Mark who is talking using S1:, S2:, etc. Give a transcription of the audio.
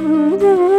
S1: Mm-hmm.